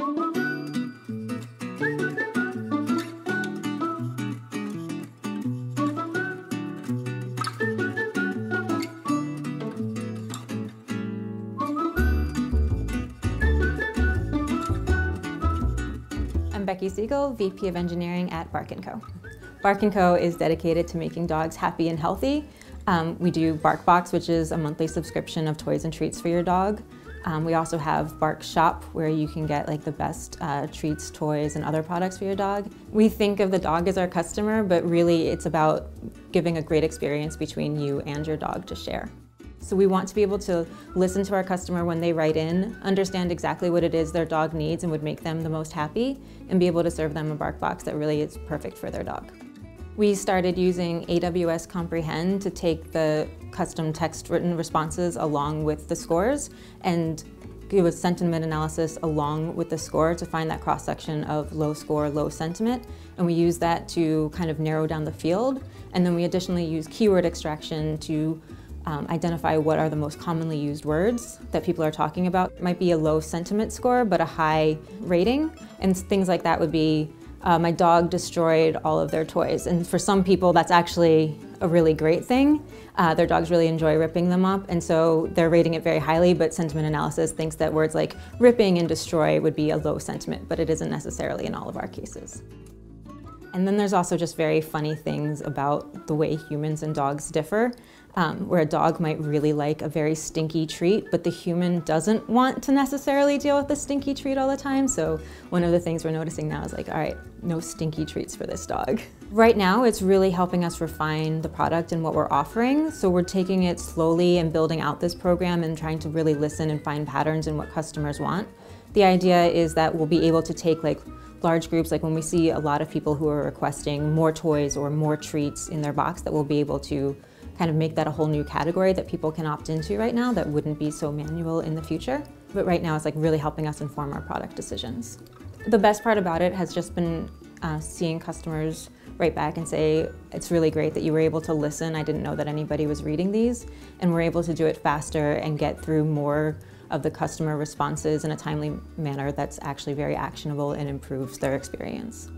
I'm Becky Segal, VP of Engineering at Bark & Co. Bark & Co. is dedicated to making dogs happy and healthy. Um, we do BarkBox, which is a monthly subscription of toys and treats for your dog. Um, we also have Bark Shop, where you can get like the best uh, treats, toys, and other products for your dog. We think of the dog as our customer, but really it's about giving a great experience between you and your dog to share. So we want to be able to listen to our customer when they write in, understand exactly what it is their dog needs and would make them the most happy, and be able to serve them a bark box that really is perfect for their dog. We started using AWS Comprehend to take the custom text written responses along with the scores and give a sentiment analysis along with the score to find that cross section of low score, low sentiment. And we use that to kind of narrow down the field. And then we additionally use keyword extraction to um, identify what are the most commonly used words that people are talking about. It might be a low sentiment score, but a high rating. And things like that would be, uh, my dog destroyed all of their toys. And for some people, that's actually a really great thing. Uh, their dogs really enjoy ripping them up, and so they're rating it very highly, but sentiment analysis thinks that words like ripping and destroy would be a low sentiment, but it isn't necessarily in all of our cases. And then there's also just very funny things about the way humans and dogs differ, um, where a dog might really like a very stinky treat, but the human doesn't want to necessarily deal with the stinky treat all the time. So one of the things we're noticing now is like, all right, no stinky treats for this dog. Right now, it's really helping us refine the product and what we're offering. So we're taking it slowly and building out this program and trying to really listen and find patterns in what customers want. The idea is that we'll be able to take like large groups, like when we see a lot of people who are requesting more toys or more treats in their box, that we'll be able to kind of make that a whole new category that people can opt into right now that wouldn't be so manual in the future. But right now it's like really helping us inform our product decisions. The best part about it has just been uh, seeing customers write back and say, it's really great that you were able to listen. I didn't know that anybody was reading these. And we're able to do it faster and get through more of the customer responses in a timely manner that's actually very actionable and improves their experience.